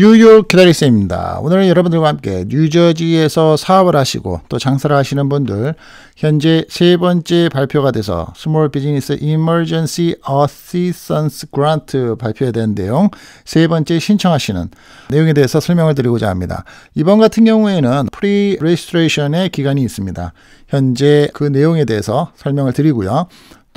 뉴욕 기다리쌤입니다. 오늘은 여러분들과 함께 뉴저지에서 사업을 하시고 또 장사를 하시는 분들 현재 세 번째 발표가 돼서 Small Business Emergency Assistance Grant 발표에 대한 내용 세 번째 신청하시는 내용에 대해서 설명을 드리고자 합니다. 이번 같은 경우에는 Pre-Registration의 기간이 있습니다. 현재 그 내용에 대해서 설명을 드리고요.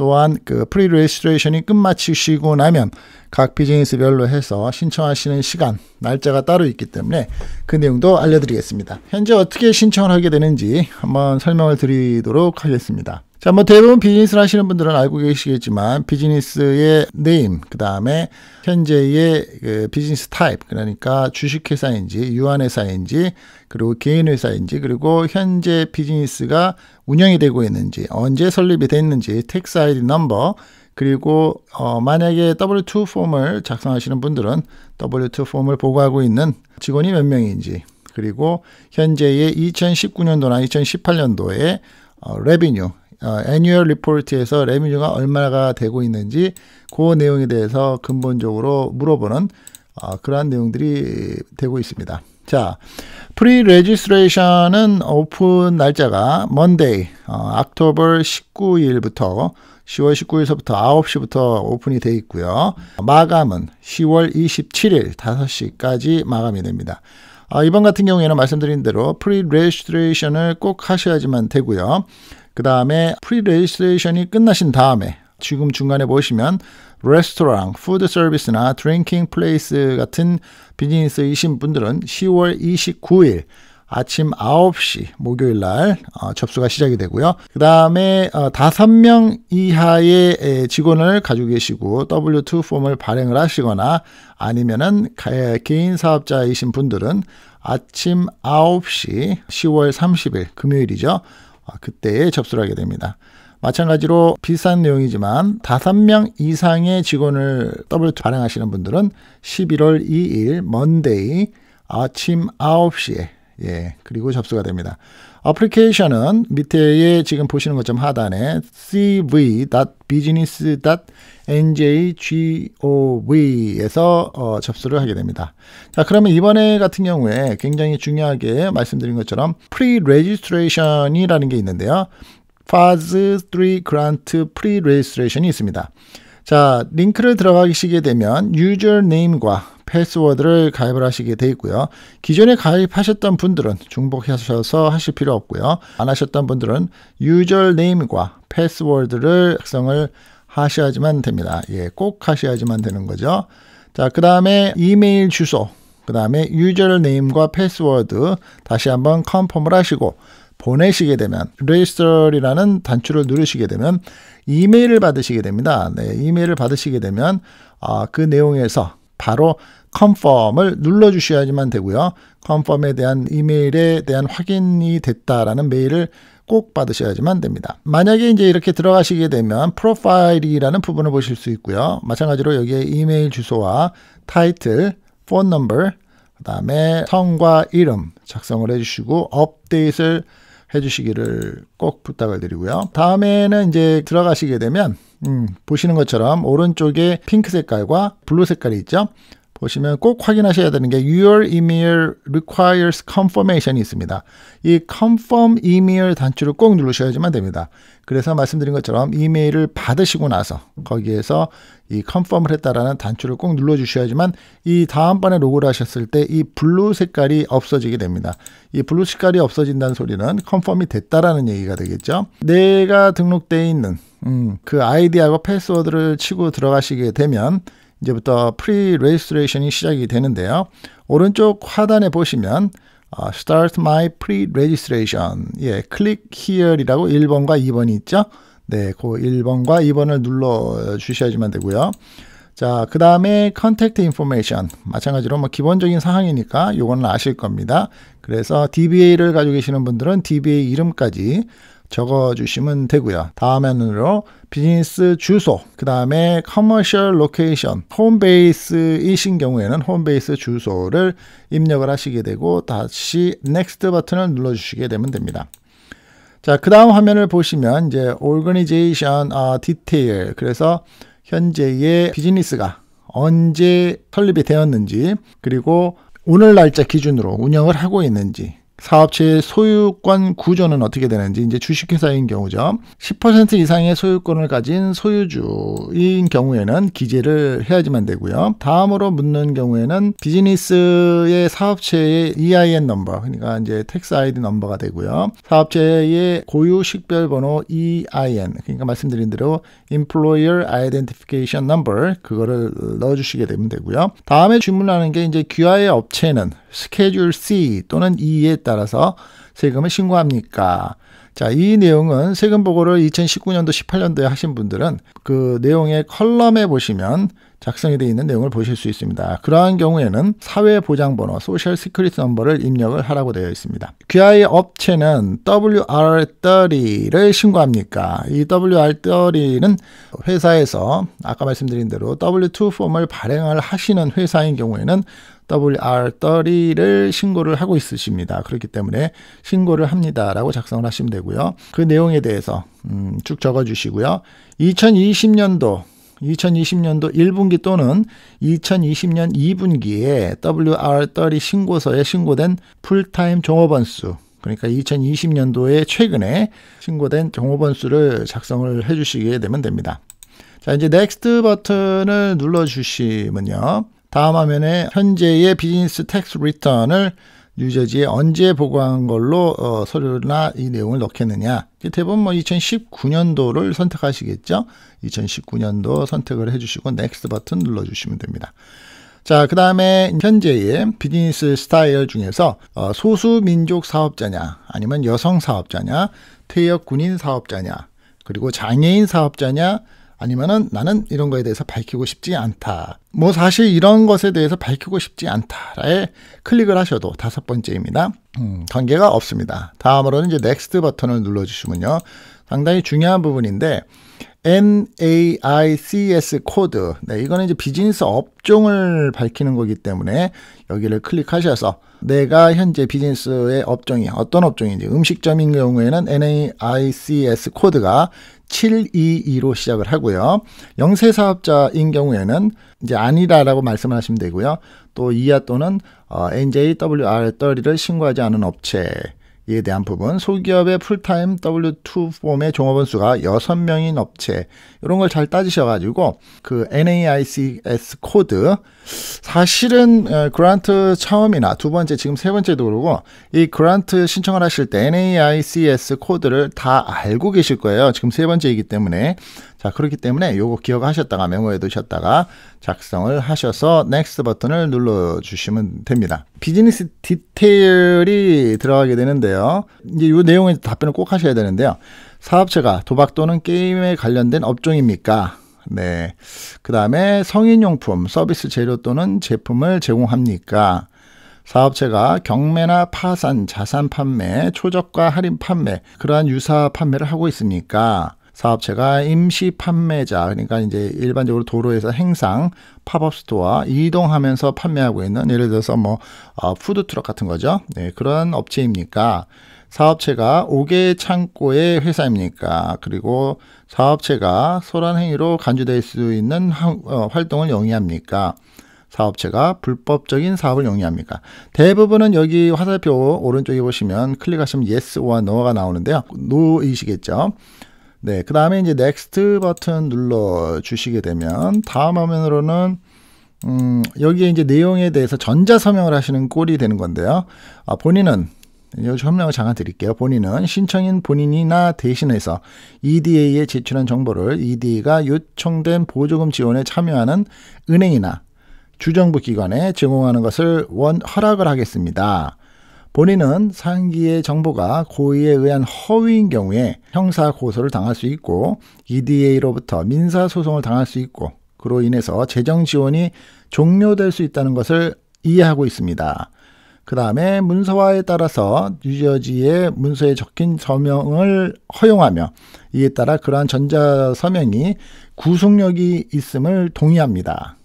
또한 그 pre-registration이 끝마치시고 나면 각 비즈니스별로 해서 신청하시는 시간, 날짜가 따로 있기 때문에 그 내용도 알려드리겠습니다. 현재 어떻게 신청을 하게 되는지 한번 설명을 드리도록 하겠습니다. 자, 뭐 대부분 비즈니스를 하시는 분들은 알고 계시겠지만 비즈니스의 name, 그 다음에 현재의 그 비즈니스 타입, 그러니까 주식회사인지 유한회사인지 그리고 개인회사인지 그리고 현재 비즈니스가 운영이 되고 있는지 언제 설립이 됐는지 tax ID number 그리고 어, 만약에 W2 form을 작성하시는 분들은 W2 form을 보고하고 있는 직원이 몇 명인지 그리고 현재의 2019년도나 2018년도에 어, revenue 어, annual report에서 revenue가 얼마가 되고 있는지 그 내용에 대해서 근본적으로 물어보는 어, 그러한 내용들이 되고 있습니다. 자, pre-registration은 오픈 날짜가 Monday, 어, October 19일부터 10월 19일서부터 9시부터 오픈이 돼 있고요. 마감은 10월 27일 5시까지 마감이 됩니다. 아, 이번 같은 경우에는 말씀드린 대로 pre-registration을 꼭 하셔야지만 되고요. 그 다음에 pre-registration이 끝나신 다음에 지금 중간에 보시면 레스토랑, food service나 drinking place 같은 비즈니스이신 분들은 10월 29일 아침 9시 목요일 날 어, 접수가 시작이 되고요. 그 다음에 어, 5명 이하의 에, 직원을 가지고 계시고 W2 폼을 발행을 하시거나 아니면은 개인 사업자이신 분들은 아침 9시 10월 30일 금요일이죠. 어, 그때에 접수를 하게 됩니다. 마찬가지로 비슷한 내용이지만 5명 이상의 직원을 W2 발행하시는 분들은 11월 2일 먼데이 아침 9시에 예, 그리고 접수가 됩니다. 어플리케이션은 밑에 지금 보시는 것처럼 하단에 cv.business.njgov에서 어, 접수를 하게 됩니다. 자, 그러면 이번에 같은 경우에 굉장히 중요하게 말씀드린 것처럼 pre-registration이라는 게 있는데요. phase 3 grant pre-registration이 있습니다. 자, 링크를 들어가시게 되면 유저네임과 패스워드를 가입을 하시게 돼 있고요. 기존에 가입하셨던 분들은 중복하셔서 하실 필요 없고요. 안 하셨던 분들은 유저네임과 패스워드를 작성을 하셔야지만 됩니다. 예, 꼭 하셔야지만 되는 거죠. 자, 그 다음에 이메일 주소, 그 다음에 username과 패스워드 다시 한번 confirm을 하시고 보내시게 되면 register라는 단추를 누르시게 되면 이메일을 받으시게 됩니다. 네, 이메일을 받으시게 되면 아, 그 내용에서 바로 confirm을 눌러 주셔야지만 되고요. confirm에 대한 이메일에 대한 확인이 됐다라는 메일을 꼭 받으셔야지만 됩니다. 만약에 이제 이렇게 들어가시게 되면 profile이라는 부분을 보실 수 있고요. 마찬가지로 여기에 이메일 주소와 타이틀, phone number, 그다음에 성과 이름 작성을 해 주시고 업데이트를 해 주시기를 꼭 부탁을 드리고요. 다음에는 이제 들어가시게 되면 음, 보시는 것처럼 오른쪽에 핑크 색깔과 블루 색깔이 있죠. 보시면 꼭 확인하셔야 되는 게 Your email requires confirmation이 있습니다. 이 confirm email 단추를 꼭 누르셔야지만 됩니다. 그래서 말씀드린 것처럼 이메일을 받으시고 나서 거기에서 이 confirm을 했다라는 단추를 꼭 눌러 주셔야지만 이 다음번에 log를 하셨을 때 이 블루 색깔이 없어지게 됩니다. 이 블루 색깔이 없어진다는 소리는 confirm이 됐다라는 얘기가 되겠죠. 내가 등록되어 있는 음, 그 아이디하고 패스워드를 치고 들어가시게 되면 이제부터 pre-registration이 시작이 되는데요. 오른쪽 하단에 보시면 어, Start my pre-registration. 예, click here이라고 1번과 2번이 있죠. 네, 그 1번과 2번을 눌러 주셔야지만 되고요. 자, 그 다음에 contact information. 마찬가지로 뭐 기본적인 사항이니까 요거는 아실 겁니다. 그래서 DBA를 가지고 계시는 분들은 DBA 이름까지 적어주시면 되고요. 다음 화면으로 비즈니스 주소, 그 다음에 commercial location, home base이신 경우에는 home base 주소를 입력을 하시게 되고 다시 next 버튼을 눌러주시게 되면 됩니다. 자, 그 다음 화면을 보시면 이제 organization uh, detail 그래서 현재의 비즈니스가 언제 설립이 되었는지 그리고 오늘 날짜 기준으로 운영을 하고 있는지 사업체의 소유권 구조는 어떻게 되는지 이제 주식회사인 경우죠. 10% 이상의 소유권을 가진 소유주인 경우에는 기재를 해야지만 되고요. 다음으로 묻는 경우에는 비즈니스의 사업체의 EIN number, 그러니까 이제 tax ID number가 되고요. 사업체의 고유 식별 번호 EIN, 그러니까 말씀드린 대로 Employer Identification Number 그거를 넣어 주시게 되면 되고요. 다음에 질문하는 게 이제 귀하의 업체는 Schedule C 또는 E에 따라서 세금을 신고합니까? 자, 이 내용은 세금 보고를 2019년도, 18년도에 하신 분들은 그 내용의 컬럼에 보시면 작성이 되어 있는 내용을 보실 수 있습니다. 그러한 경우에는 사회보장번호, Social Security number를 입력을 하라고 되어 있습니다. 귀하의 업체는 WR30를 신고합니까? 이 WR30는 회사에서 아까 말씀드린 대로 W2 폼을 발행을 하시는 회사인 경우에는 WR30를 신고를 하고 있으십니다. 그렇기 때문에 신고를 합니다라고 작성을 하시면 되고요. 그 내용에 대해서 음, 쭉 적어 주시고요. 2020년도 2020년도 1분기 또는 2020년 2분기에 WR30 신고서에 신고된 풀타임 종업원 수 그러니까 2020년도에 최근에 신고된 종업원 수를 작성을 해 주시게 되면 됩니다. 자, 이제 next 버튼을 눌러 주시면요. 다음 화면에 현재의 비즈니스 tax return을 뉴저지에 언제 보고한 걸로 어, 서류나 이 내용을 넣겠느냐. 대부분 뭐 2019년도를 선택하시겠죠. 2019년도 선택을 해주시고 next 버튼 눌러주시면 됩니다. 자, 그 다음에 현재의 비즈니스 스타일 중에서 어, 소수 민족 사업자냐, 아니면 여성 사업자냐, 퇴역 군인 사업자냐, 그리고 장애인 사업자냐, 아니면은 나는 이런 거에 대해서 밝히고 싶지 않다. 뭐 사실 이런 것에 대해서 밝히고 싶지 않다에 클릭을 하셔도 다섯 번째입니다. 음, 관계가 없습니다. 다음으로는 이제 next 버튼을 눌러주시면요. 상당히 중요한 부분인데 NAICS 코드. 네, 이거는 이제 비즈니스 업종을 밝히는 거기 때문에 여기를 클릭하셔서 내가 현재 비즈니스의 업종이 어떤 업종인지 음식점인 경우에는 NAICS 코드가 722로 시작을 하고요. 영세 사업자인 경우에는 이제 아니다라고 말씀을 하시면 되고요. 또 이하 또는 어, NJWR30를 신고하지 않은 업체 이에 대한 부분, 소기업의 풀타임 W2 폼의 종업원 수가 6명인 업체, 이런 걸 잘 따지셔가지고, 그 NAICS 코드, 사실은 grant 처음이나 두 번째, 지금 세 번째도 그러고, 이 grant 신청을 하실 때 NAICS 코드를 다 알고 계실 거예요. 지금 세 번째이기 때문에. 자, 그렇기 때문에 요거 기억하셨다가 메모해 두셨다가 작성을 하셔서 next 버튼을 눌러 주시면 됩니다. business detail이 들어가게 되는데요. 이제 요 내용에 답변을 꼭 하셔야 되는데요. 사업체가 도박 또는 게임에 관련된 업종입니까? 네. 그 다음에 성인용품, 서비스 재료 또는 제품을 제공합니까? 사업체가 경매나 파산, 자산 판매, 초저가 할인 판매, 그러한 유사 판매를 하고 있습니까? 사업체가 임시 판매자 그러니까 이제 일반적으로 도로에서 행상 팝업 스토어 이동하면서 판매하고 있는 예를 들어서 뭐 어, 푸드 트럭 같은 거죠. 네, 그런 업체입니까? 사업체가 5개 창고의 회사입니까? 그리고 사업체가 소란 행위로 간주될 수 있는 하, 어, 활동을 영위합니까? 사업체가 불법적인 사업을 영위합니까? 대부분은 여기 화살표 오른쪽에 보시면 클릭하시면 yes와 no가 나오는데요. no이시겠죠? 네, 그 다음에 이제 next 버튼 눌러 주시게 되면 다음 화면으로는 음, 여기에 이제 내용에 대해서 전자 서명을 하시는 꼴이 되는 건데요. 아, 본인은 여기 설명을 잠깐 드릴게요. 본인은 신청인 본인이나 대신해서 EDA에 제출한 정보를 EDA가 요청된 보조금 지원에 참여하는 은행이나 주정부 기관에 제공하는 것을 원 허락을 하겠습니다. 본인은 상기의 정보가 고의에 의한 허위인 경우에 형사 고소를 당할 수 있고 EDA로부터 민사 소송을 당할 수 있고 그로 인해서 재정 지원이 종료될 수 있다는 것을 이해하고 있습니다. 그 다음에 문서화에 따라서 유저지의 문서에 적힌 서명을 허용하며 이에 따라 그러한 전자 서명이 구속력이 있음을 동의합니다.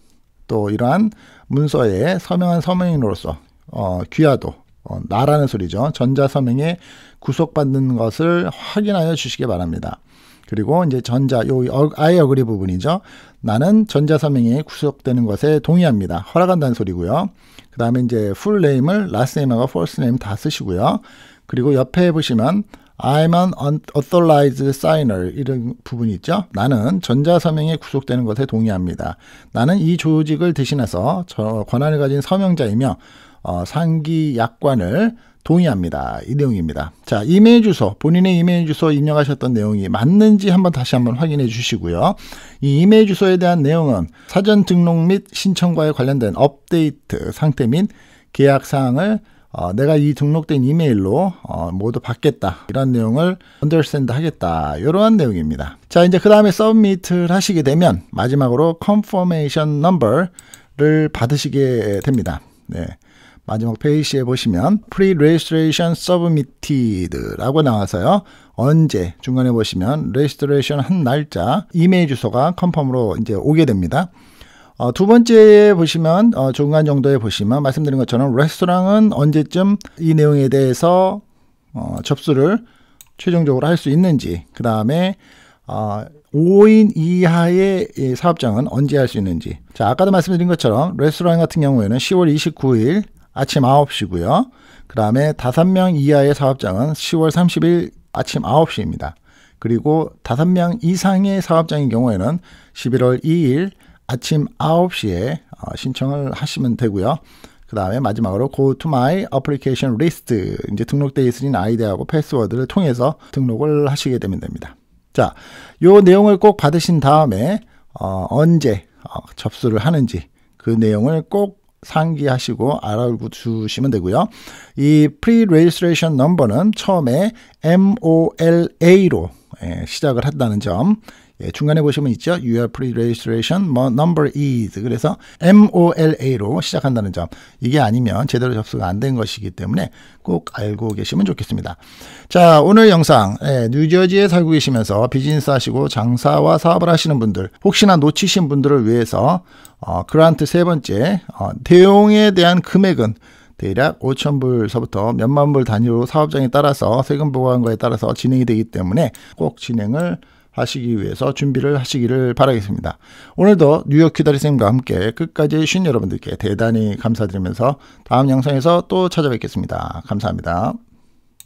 또 이러한 문서에 서명한 서명인으로서 어, 귀하도 어, 나라는 소리죠. 전자서명에 구속받는 것을 확인하여 주시기 바랍니다. 그리고 이제 전자 요 아이 어그리 부분이죠. 나는 전자서명에 구속되는 것에 동의합니다. 허락한다는 소리고요. 그 다음에 이제 풀 네임을 last name하고 first name 다 쓰시고요. 그리고 옆에 보시면 I'm an unauthorized signer 이런 부분이 있죠. 나는 전자서명에 구속되는 것에 동의합니다. 나는 이 조직을 대신해서 저 권한을 가진 서명자이며 어, 상기 약관을 동의합니다. 이 내용입니다. 자, 이메일 주소, 본인의 이메일 주소 입력하셨던 내용이 맞는지 한번 다시 한번 확인해 주시고요. 이 이메일 주소에 대한 내용은 사전 등록 및 신청과에 관련된 업데이트 상태 및 계약 사항을 어, 내가 이 등록된 이메일로 어, 모두 받겠다 이런 내용을 understand 하겠다 이러한 내용입니다 자 이제 그 다음에 submit을 하시게 되면 마지막으로 confirmation number를 받으시게 됩니다 네. 마지막 페이지에 보시면 pre-registration submitted라고 나와서요. 언제 중간에 보시면 registration 한 날짜 이메일 주소가 컨펌으로 이제 오게 됩니다. 어, 두 번째에 보시면 어, 중간 정도에 보시면 말씀드린 것처럼 레스토랑은 언제쯤 이 내용에 대해서 어, 접수를 최종적으로 할 수 있는지 그 다음에 어, 5인 이하의 사업장은 언제 할 수 있는지 자 아까도 말씀드린 것처럼 레스토랑 같은 경우에는 10월 29일 아침 9시고요 그 다음에 5명 이하의 사업장은 10월 30일 아침 9시입니다 그리고 5명 이상의 사업장인 경우에는 11월 2일 아침 9시에 어, 신청을 하시면 되고요. 그 다음에 마지막으로 Go to my application list 이제 등록되어 있으신 아이디하고 패스워드를 통해서 등록을 하시게 되면 됩니다. 자, 요 내용을 꼭 받으신 다음에 어, 언제 어, 접수를 하는지 그 내용을 꼭 상기하시고 알아두시면 되고요. 이 pre-registration number는 처음에 MOLA로 예, 시작을 한다는 점 예, 중간에 보시면 있죠. Your pre-registration number is 그래서 MOLA로 시작한다는 점 이게 아니면 제대로 접수가 안 된 것이기 때문에 꼭 알고 계시면 좋겠습니다. 자 오늘 영상 예, 뉴저지에 살고 계시면서 비즈니스 하시고 장사와 사업을 하시는 분들 혹시나 놓치신 분들을 위해서 어, 그란트 세 번째 어, 대용에 대한 금액은 대략 5천 불서부터 몇만 불 단위로 사업장에 따라서 세금 보고한 거에 따라서 진행이 되기 때문에 꼭 진행을 하시기 위해서 준비를 하시기를 바라겠습니다. 오늘도 뉴욕 기다리쌤과 함께 끝까지 해주신 여러분들께 대단히 감사드리면서 다음 영상에서 또 찾아뵙겠습니다. 감사합니다.